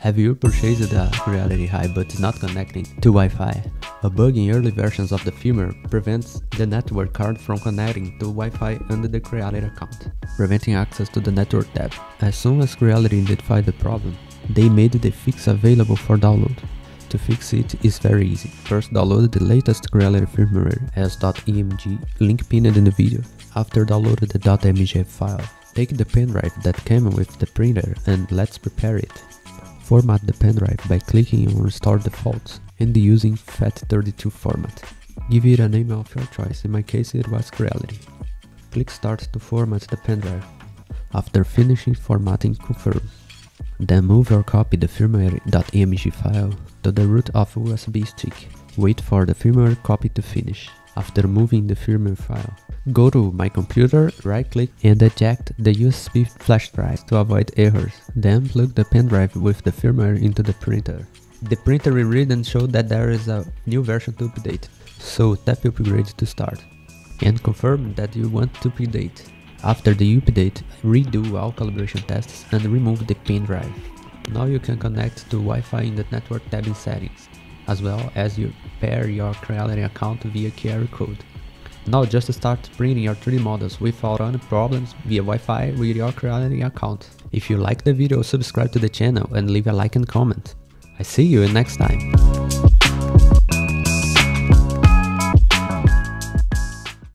Have you purchased a Creality Hi but not connecting to Wi-Fi? A bug in early versions of the firmware prevents the network card from connecting to Wi-Fi under the Creality account, preventing access to the network tab. As soon as Creality identified the problem, they made the fix available for download. To fix it is very easy. First download the latest Creality firmware as .emg, link pinned in the video. After download the .emg file, take the pen drive that came with the printer and let's prepare it. Format the pendrive by clicking on Restore Defaults and using FAT32 format. Give it a name of your choice, in my case it was Creality. Click Start to format the pendrive. After finishing formatting, confirm. Then move or copy the firmware.emg file to the root of USB stick. Wait for the firmware copy to finish. After moving the firmware file, go to My Computer, right-click and eject the USB flash drive to avoid errors. Then plug the pen drive with the firmware into the printer. The printer will read and show that there is a new version to update, so tap upgrade to start. And confirm that you want to update. After the update, redo all calibration tests and remove the pen drive. Now you can connect to Wi-Fi in the network tab in settings, as well as you pair your Creality account via QR code. Now just start printing your 3D models without any problems via Wi-Fi with your Creality account. If you like the video, subscribe to the channel and leave a like and comment. I see you next time.